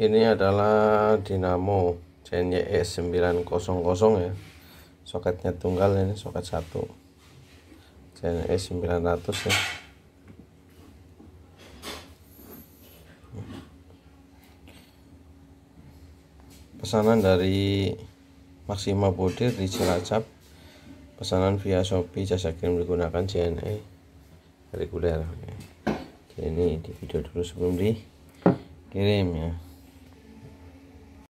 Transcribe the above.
ini adalah dinamo CNYE 900 ya. Soketnya tunggal ini soket satu. CNYE 900 ya. Pesanan dari Maxima Bodir di Cilacap. Pesanan via Shopee jasa kirim menggunakan CNE reguler. Ini di video dulu sebelum dikirim ya.